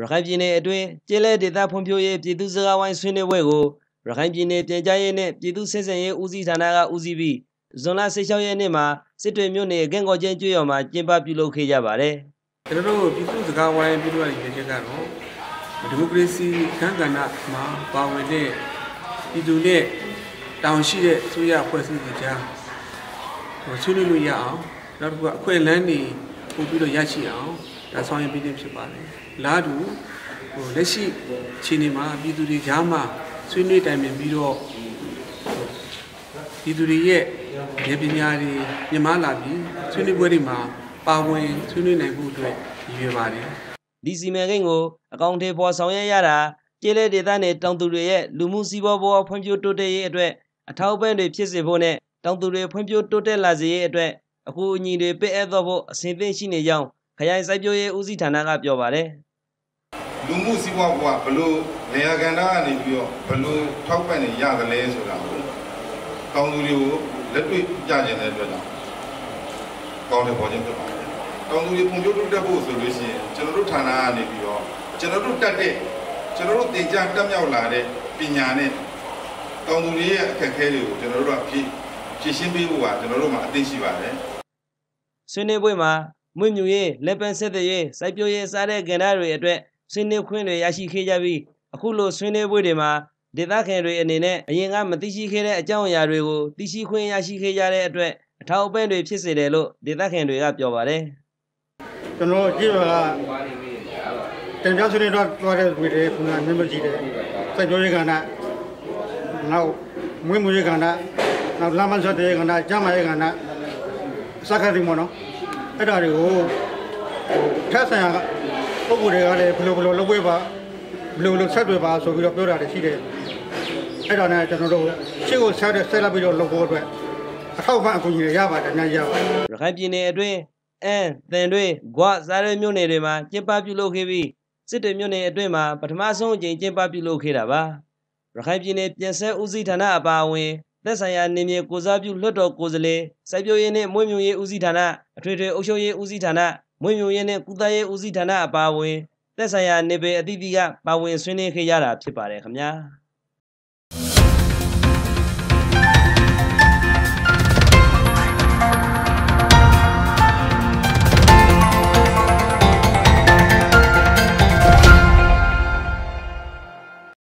ရခိုင်ပြည်နယ်အတွင်းကျေးလက်ဒေသဖွံ့ဖြိုးရေးပြည်သူ့စကားဝိုင်းဆွေးနွေးပွဲကိုရခိုင်ပြည်နယ်ပြည်ကြားရေးနဲ့ပြည်သူ့ဆက်ဆံရေးဦးစီးဌာနကဦးစီးပြီးဇွန်လ16ရက်နေ့မှာစစ်တွေမြို့နယ်ကန့်ကော်ကျင်းကျွော်မှာကျင်းပပြုလုပ်ခဲ့ကြပါတယ်ကျွန်တော်တို့ပြည်သူ့စကားဝိုင်းပြည်သူ့ရည်ရွယ်ချက်ကတော့ဒီမိုကရေစီခန်းကဏ္ဍမှာပါဝင်တဲ့ပြည်သူနဲ့တောင်ရှိတဲ့အစိုးရဖွဲ့စည်းတွေကြားဟိုဆွေးနွေးလို့ရအောင်နောက်တစ်ခုကအခွင့်အလမ်းတွေပို့ပြီးတော့ရရှိအောင် ဒါဆောင်ရွက်ပေးခြင်းဖြစ်ပါတယ်။လားတူဟိုလက်ရှိခြေနေမှာပြည်သူတွေကြားမှာဆွေးနွေးတိုင်ပင်ပြီးတော့ပြည်သူတွေရဲ့ဉာဏ်ပညာတွေမြင့်မားလာပြီးဆွေးနွေးပွဲတွေမှာပါဝင်ဆွေးနွေးနိုင်ဖို့အတွက်ရည်ရွယ်ပါတယ်။ဒီစီမံကိန်းကိုအကောင့်ထေဖော်ဆောင်ရွက်ရတာကျေးလက်ဒေသနယ်တောင်သူတွေရဲ့လူမှုစီးပွားဘဝဖွံ့ဖြိုးတိုးတက်ရေးအတွက်အထောက်အပံ့တွေဖြစ်စေဖို့နဲ့တောင်သူတွေဖွံ့ဖြိုးတိုးတက်လာစေရေးအတွက်အခုအညီတွေပေးအပ်တော့ဖို့အစဉ်သင့်ရှိနေကြောင်း ခရိုင်စိုက်ပျိုးရေးဦးစီးဌာနကပြောပါတယ်လူမှုစီးပွားဘဝဘလို့နေရာကန်တာကနေပြီးတော့ဘလို့ထောက်ပံ့နေရတယ်လဲဆိုတာကိုကောင်းသူတွေကိုလက်တွေ့ပြကျင်တဲ့အတွက်ကြောင့်ကောင်းတဲ့ပေါ်ခြင်းဖြစ်ပါတယ်။ကောင်းသူတွေပုံပြတိုးတက်ဖို့ဆိုလို့ရှိရင်ကျွန်တော်တို့ဌာနကနေပြီးတော့ကျွန်တော်တို့တက်တဲ့ကျွန်တော်တို့တင်ကြတက်မြောက်လာတဲ့ပညာနဲ့ကောင်းသူတွေရဲ့အခက်အခဲတွေကိုကျွန်တော်တို့ကဖြည့်ဖြည့်ရှင်းပေးဖို့ကကျွန်တော်တို့မှာအသိရှိပါတယ်။ဆွေးနွေးပွဲမှာ မွေးမြူရေးလက်ပံဆက်သွယ်ရေးစိုက်ပျိုးရေးစားတဲ့ကဏ္ဍတွေအတွက်ဆွေးနွေးခွင့်တွေရရှိခဲ့ကြပြီးအခုလိုဆွေးနွေးပွဲတွေမှာဒေသခံတွေအနေနဲ့အရင်ကမသိရှိခဲ့တဲ့အကြောင်းအရာတွေကိုသိရှိခွင့်ရရှိခဲ့ကြတဲ့အတွက်အထောက်အပံ့တွေဖြစ်စေတယ်လို့ဒေသခံတွေကပြောပါတယ်ကျွန်တော်ကြည့်ရတာတင်ပြဆွေးနွေးတော့သွားတဲ့ဝေတွေခုနမျက်မှောက်ကြည့်တယ်စိုက်ပျိုးရေးကဏ္ဍနောက်မွေးမြူရေးကဏ္ဍနောက်လမ်းမဆက်တဲ့ကဏ္ဍကျန်းမာရေးကဏ္ဍစက္ကတိမောနော် အဲ့ဒါတွေကိုထက်ဆိုင်ရာပုံကိုယ်တွေကလည်းဘယ်လိုဘယ်လိုလုပ်ပေးပါဘယ်လိုဘယ်လိုဆက်တွေပါဆိုပြီးတော့ပြောတာတွေရှိတယ်အဲ့ဒါနဲ့ကျွန်တော်တို့ရှေ့ကိုဆက်တဲ့ဆက်လက်ပြီးတော့လုပ်ဖို့အတွက်အထောက်အပံ့အကူအညီတွေရပါတယ်အများကြီးရပါတယ်ရခိုင်ပြည်နယ်အတွင်းအန်တန်တွေဂွစားရဲမြို့နယ်တွေမှာကျင်းပပြုလုပ်ခဲ့ပြီးစစ်တွေမြို့နယ်အတွင်းမှာပထမဆုံးအကြိမ်ကျင်းပပြုလုပ်ခဲ့တာပါရခိုင်ပြည်နယ်ပြည်ဆက်ဦးစီးဌာနအပါအဝင် သက်ဆိုင်ရာနေမြေကိုစားပြုလွှတ်တော်ကိုယ်စားလှယ်စိုက်ပျိုးရေးနှင့်မွေးမြူရေးဦးစီးဌာနအထွေထွေအုပ်ချုပ်ရေးဦးစီးဌာနမွေးမြူရေးနှင့်ကုသရေးဦးစီးဌာနအပါအဝင်သက်ဆိုင်ရာနေပယ်အသီးသီးကပါဝင်ဆွေးနွေးခဲ့ကြတာဖြစ်ပါတယ်ခင်ဗျာ